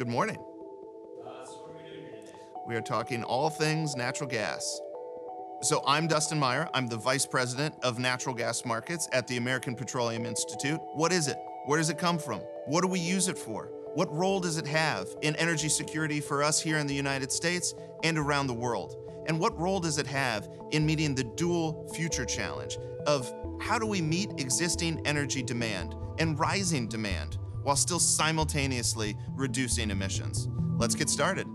Good morning. We are talking all things natural gas. So I'm Dustin Meyer. I'm the Vice President of Natural Gas Markets at the American Petroleum Institute. What is it? Where does it come from? What do we use it for? What role does it have in energy security for us here in the United States and around the world? And what role does it have in meeting the dual future challenge of how do we meet existing energy demand and rising demand while still simultaneously reducing emissions? Let's get started.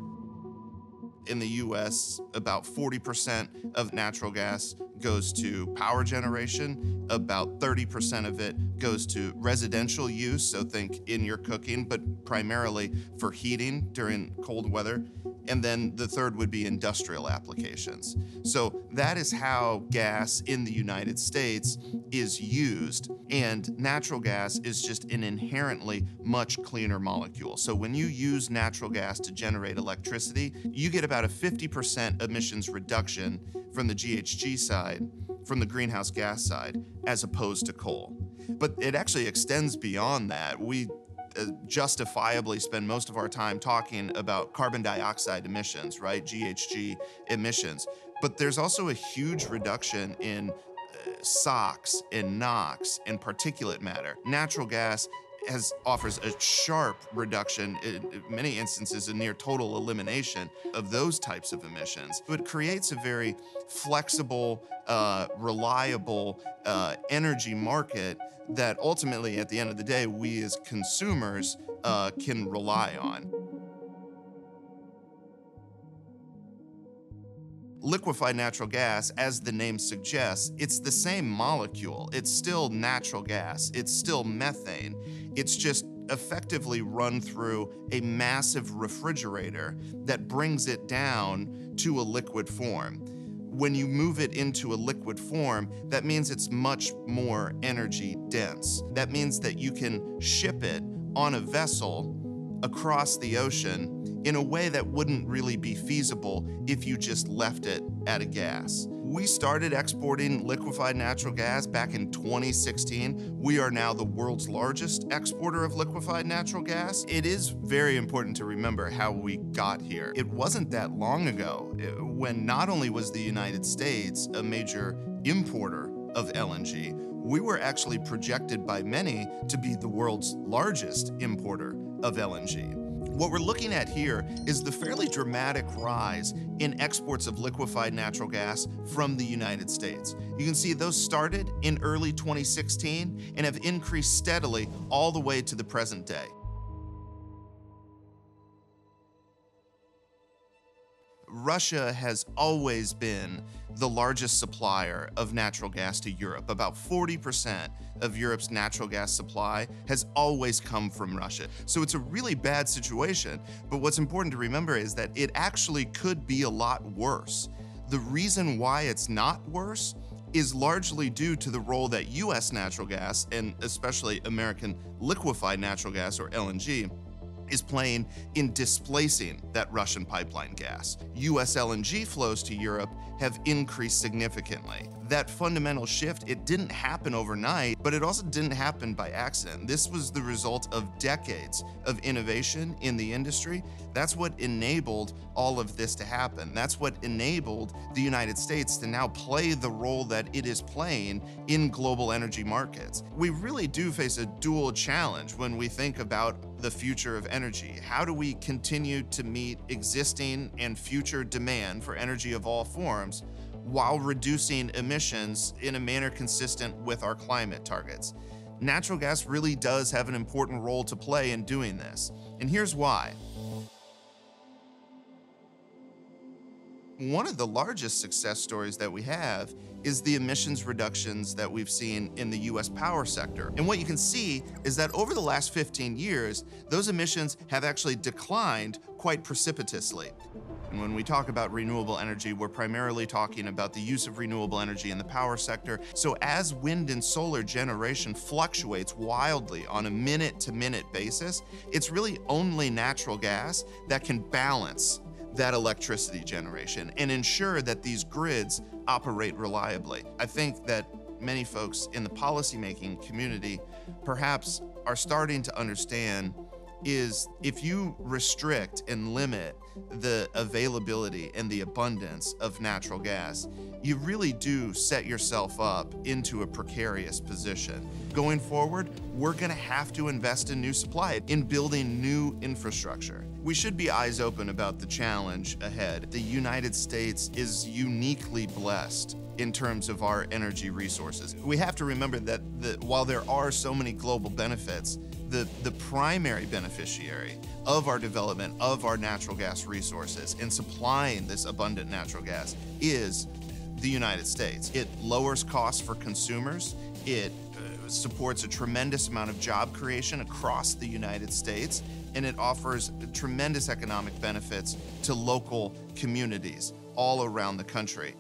In the US, about 40% of natural gas goes to power generation, about 30% of it goes to residential use, so think in your cooking, but primarily for heating during cold weather. And then the third would be industrial applications. So that is how gas in the United States is used. And natural gas is just an inherently much cleaner molecule. So when you use natural gas to generate electricity, you get about a 50% emissions reduction from the GHG side, from the greenhouse gas side, as opposed to coal. But it actually extends beyond that. We justifiably spend most of our time talking about carbon dioxide emissions, right? GHG emissions. But there's also a huge reduction in uh, SOx and NOx and particulate matter. Natural gas has offers a sharp reduction in many instances a near total elimination of those types of emissions but creates a very flexible uh, reliable uh, energy market that ultimately at the end of the day we as consumers uh, can rely on liquefied natural gas, as the name suggests, it's the same molecule. It's still natural gas. It's still methane. It's just effectively run through a massive refrigerator that brings it down to a liquid form. When you move it into a liquid form, that means it's much more energy dense. That means that you can ship it on a vessel across the ocean in a way that wouldn't really be feasible if you just left it at a gas. We started exporting liquefied natural gas back in 2016. We are now the world's largest exporter of liquefied natural gas. It is very important to remember how we got here. It wasn't that long ago eh, when not only was the United States a major importer of LNG, we were actually projected by many to be the world's largest importer of LNG. What we're looking at here is the fairly dramatic rise in exports of liquefied natural gas from the United States. You can see those started in early 2016 and have increased steadily all the way to the present day. Russia has always been the largest supplier of natural gas to Europe. About 40% of Europe's natural gas supply has always come from Russia. So it's a really bad situation. But what's important to remember is that it actually could be a lot worse. The reason why it's not worse is largely due to the role that US natural gas, and especially American liquefied natural gas or LNG, is playing in displacing that Russian pipeline gas. US LNG flows to Europe have increased significantly. That fundamental shift, it didn't happen overnight, but it also didn't happen by accident. This was the result of decades of innovation in the industry. That's what enabled all of this to happen. That's what enabled the United States to now play the role that it is playing in global energy markets. We really do face a dual challenge when we think about the future of energy. How do we continue to meet existing and future demand for energy of all forms while reducing emissions in a manner consistent with our climate targets? Natural gas really does have an important role to play in doing this. And here's why. One of the largest success stories that we have is the emissions reductions that we've seen in the US power sector. And what you can see is that over the last 15 years, those emissions have actually declined quite precipitously. And when we talk about renewable energy, we're primarily talking about the use of renewable energy in the power sector. So as wind and solar generation fluctuates wildly on a minute to minute basis, it's really only natural gas that can balance that electricity generation and ensure that these grids operate reliably. I think that many folks in the policymaking community perhaps are starting to understand is if you restrict and limit the availability and the abundance of natural gas, you really do set yourself up into a precarious position. Going forward, we're going to have to invest in new supply, in building new infrastructure. We should be eyes open about the challenge ahead. The United States is uniquely blessed in terms of our energy resources. We have to remember that the, while there are so many global benefits, the, the primary beneficiary of our development of our natural gas resources and supplying this abundant natural gas is the United States. It lowers costs for consumers. It uh, supports a tremendous amount of job creation across the United States, and it offers tremendous economic benefits to local communities all around the country.